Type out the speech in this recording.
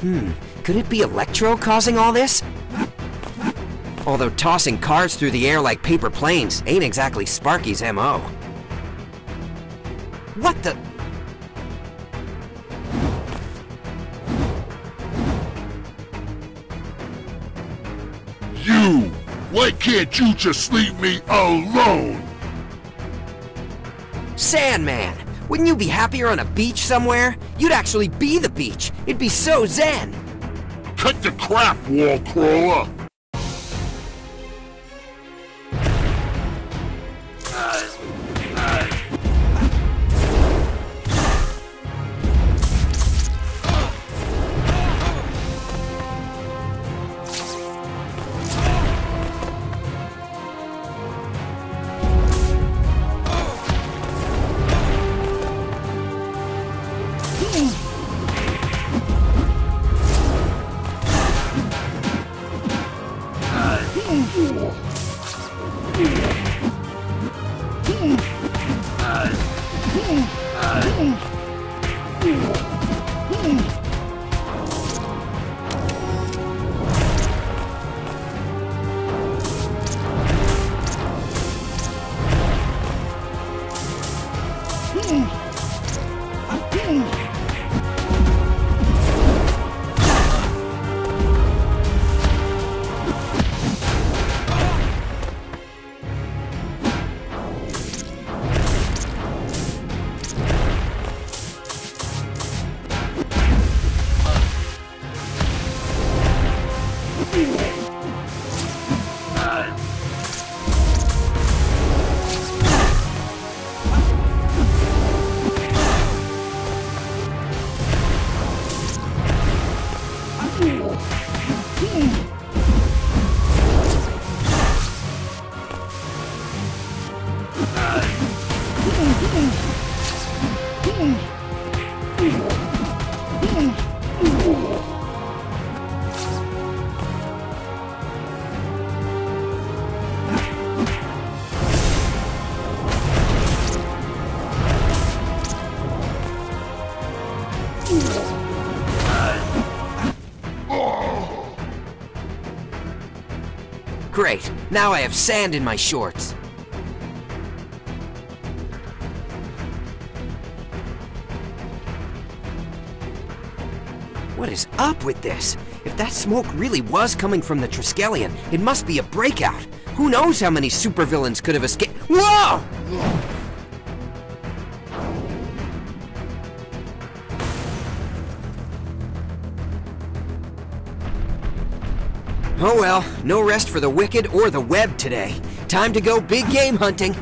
Hmm, could it be Electro causing all this? Although tossing cars through the air like paper planes ain't exactly Sparky's MO. What the? You! Why can't you just leave me alone? Sandman! Wouldn't you be happier on a beach somewhere? You'd actually be the beach. It'd be so zen. Cut the crap, wall crawler! Uh, uh, uh, uh. Mm-hmm. Great. Now I have sand in my shorts. What is up with this? If that smoke really was coming from the Triskelion, it must be a breakout. Who knows how many supervillains could have escaped- Whoa! Oh well, no rest for the wicked or the web today. Time to go big game hunting.